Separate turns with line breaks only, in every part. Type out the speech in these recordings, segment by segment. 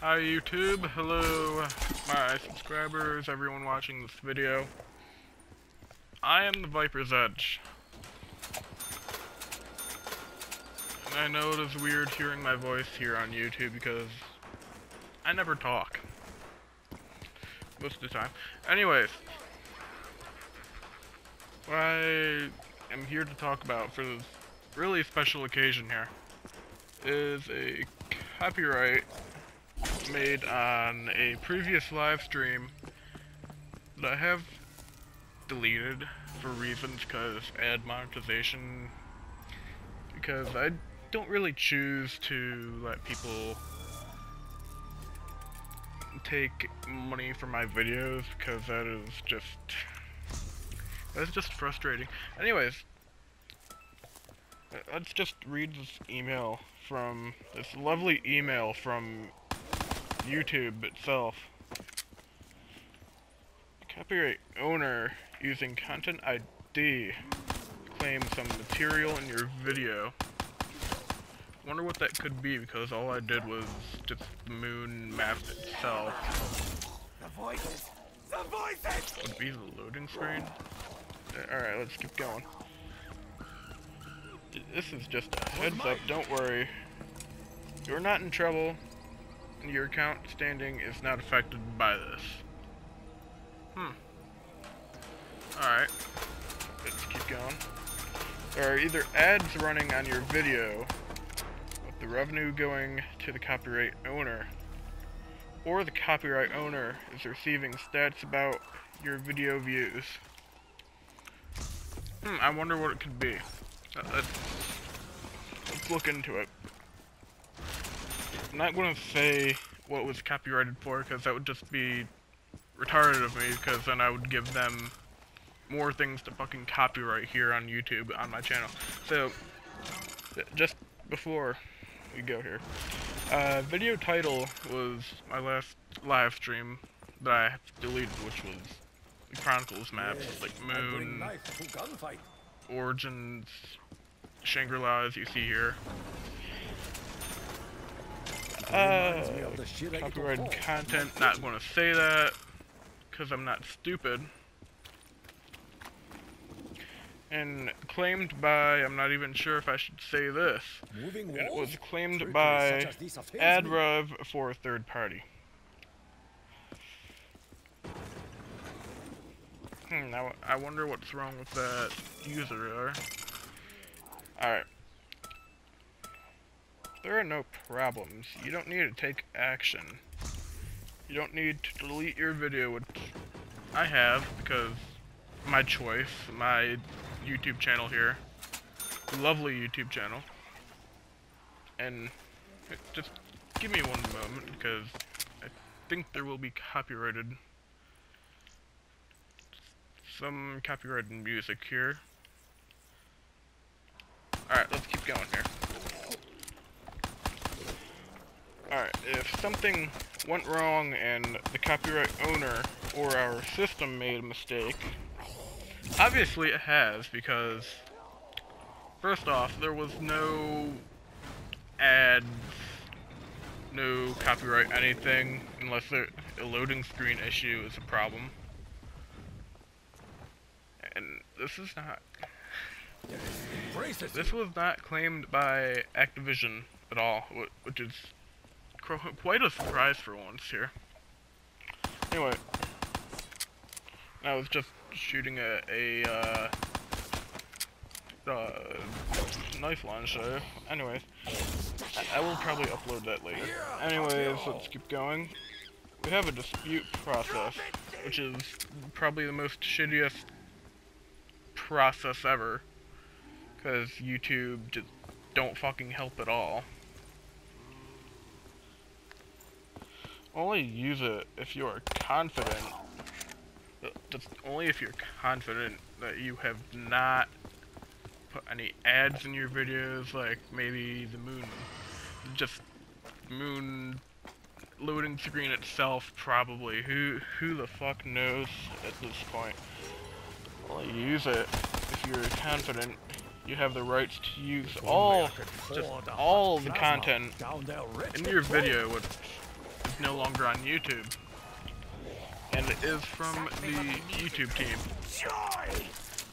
Hi YouTube, hello my subscribers, everyone watching this video. I am the Viper's Edge. And I know it is weird hearing my voice here on YouTube because I never talk. Most of the time. Anyways, what I am here to talk about for this really special occasion here is a copyright made on a previous live stream that I have deleted for reasons because ad monetization because I don't really choose to let people take money from my videos because that is just that's just frustrating. Anyways, let's just read this email from this lovely email from YouTube itself. Copyright owner using content ID claim some material in your video. Wonder what that could be because all I did was just the moon map itself.
The voices! The voices!
Would be the loading screen. Uh, Alright, let's keep going. This is just a heads up, don't worry. You're not in trouble. Your account standing is not affected by this. Hmm. Alright. Let's keep going. There are either ads running on your video, with the revenue going to the copyright owner, or the copyright owner is receiving stats about your video views. Hmm, I wonder what it could be. Uh, let's, let's look into it. I'm not going to say what was copyrighted for, because that would just be retarded of me, because then I would give them more things to fucking copyright here on YouTube on my channel. So, just before we go here, uh, video title was my last live stream that I deleted, which was Chronicles maps, like Moon, Origins, Shangri-La, as you see here. Uh, copyrighted content, not going to say that, because I'm not stupid. And claimed by, I'm not even sure if I should say this, it was claimed by AdRev for a third party. Hmm, now I wonder what's wrong with that user there. Alright. There are no problems. You don't need to take action. You don't need to delete your video, which I have, because my choice, my YouTube channel here. Lovely YouTube channel. And just give me one moment, because I think there will be copyrighted some copyrighted music here. Alright, let's keep going here. Alright, if something went wrong and the copyright owner or our system made a mistake, obviously it has because, first off, there was no ads, no copyright anything, unless a loading screen issue is a problem and this is not. This was not claimed by Activision at all, which is quite a surprise for once here. Anyway, I was just shooting a, a uh, uh, knife launcher. Anyways, I, I will probably upload that later. Anyways, let's keep going. We have a dispute process, which is probably the most shittiest process ever. Because YouTube just don't fucking help at all. Only use it if you are confident. Just only if you're confident that you have not put any ads in your videos, like maybe the moon, just moon loading screen itself, probably. Who who the fuck knows at this point? Only use it if you're confident you have the rights to use all, just all the content in your video, which no longer on YouTube. And it is from the YouTube team.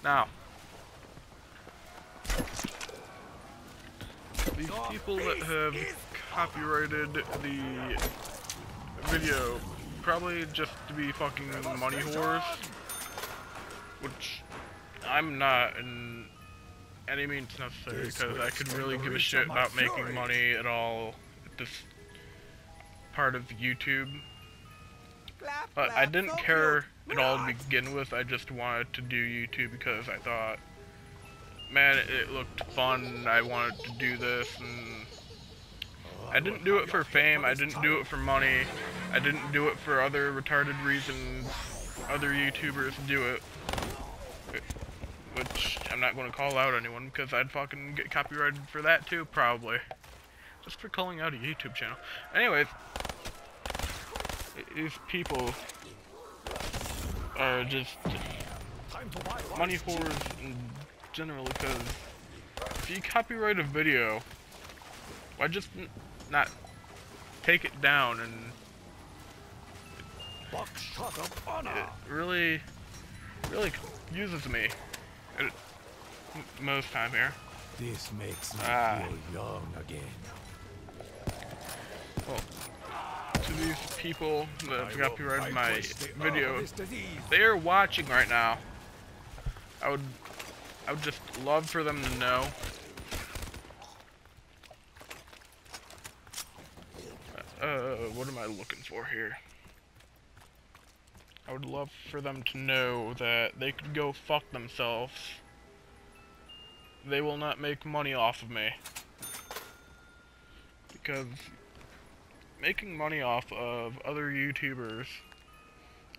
Now, these people that have copyrighted the video probably just to be fucking money whores, which I'm not in any means necessary because I could really give a shit about making money at all at this part of YouTube. But I didn't care at all to begin with. I just wanted to do YouTube because I thought, man, it looked fun. I wanted to do this, and I didn't do it for fame. I didn't do it for money. I didn't do it for other retarded reasons. Other YouTubers do it, which I'm not going to call out anyone because I'd fucking get copyrighted for that too, probably. Just for calling out a YouTube channel. Anyways, these people are just money whores in general because if you copyright a video, why just n not take it down and it really, really uses me most time here.
This makes me
Ah.
feel young again.
Well, to these people that have copyrighted my video, they are watching right now. I would, I would just love for them to know. Uh, what am I looking for here? I would love for them to know that they could go fuck themselves. They will not make money off of me. Because making money off of other YouTubers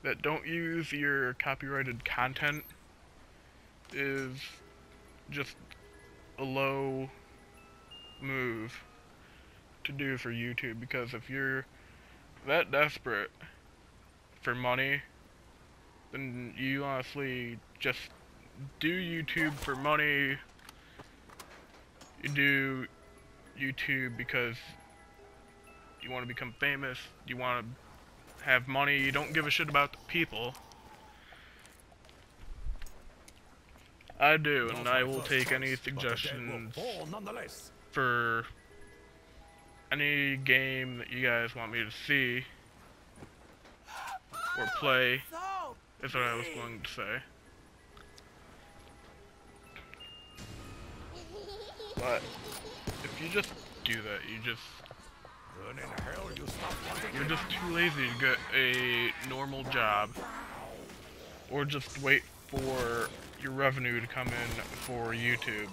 that don't use your copyrighted content is just a low move to do for YouTube because if you're that desperate for money then you honestly just do YouTube for money. You do YouTube because you want to become famous, you want to have money, you don't give a shit about the people. I do, and I will take any
But the dead will
suggestions for any game that you guys want me to see or play, is what I was going to say. But if you just do that, you just You're just too lazy to get a normal job. Or just wait for your revenue to come in for YouTube.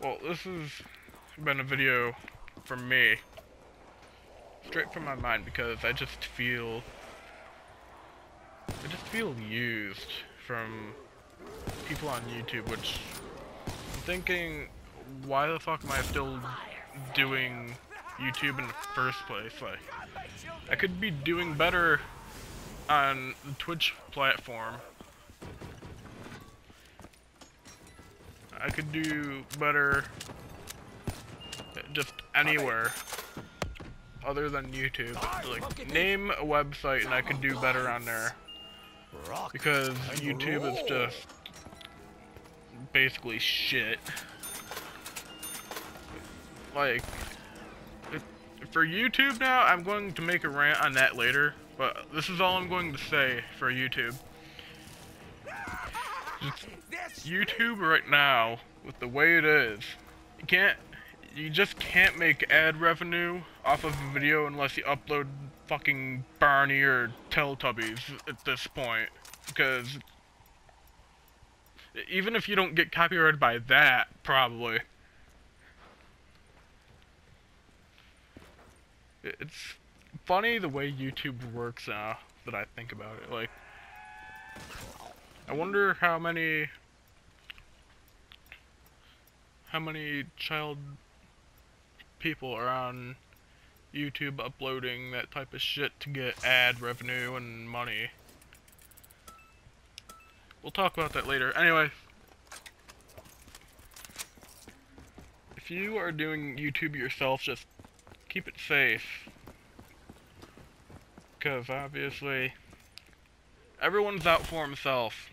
Well, this has been a video from me. Straight from my mind because I just feel... I just feel used from people on YouTube, which I'm thinking, why the fuck am I still doing YouTube in the first place? Like, I could be doing better on the Twitch platform. I could do better just anywhere other than YouTube. Like, name a website and I could do better on there because YouTube is just basically shit. Like, if, for YouTube now, I'm going to make a rant on that later, but this is all I'm going to say for YouTube. YouTube right now, with the way it is, you can't, you just can't make ad revenue off of a video unless you upload fucking Barney or Teletubbies at this point, because even if you don't get copyrighted by that, probably. It's funny the way YouTube works now that I think about it. Like, I wonder how many how many child people are on YouTube uploading that type of shit to get ad revenue and money. We'll talk about that later. Anyway, if you are doing YouTube yourself, just keep it safe. Because obviously, everyone's out for himself.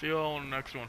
See you all in the next one.